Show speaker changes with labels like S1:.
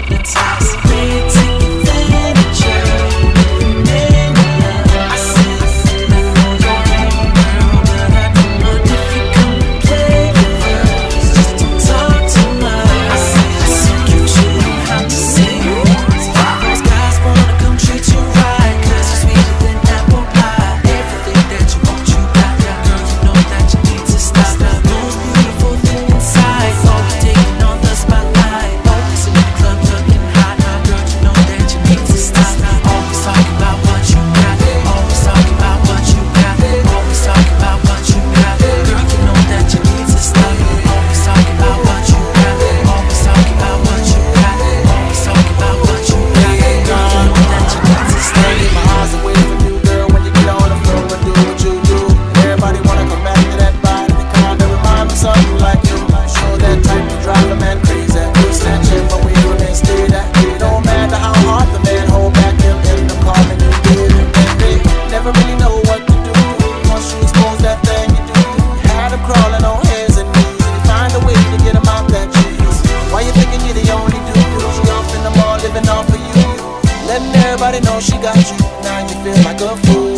S1: hypnotized
S2: Everybody knows she got you. Now you feel like a fool.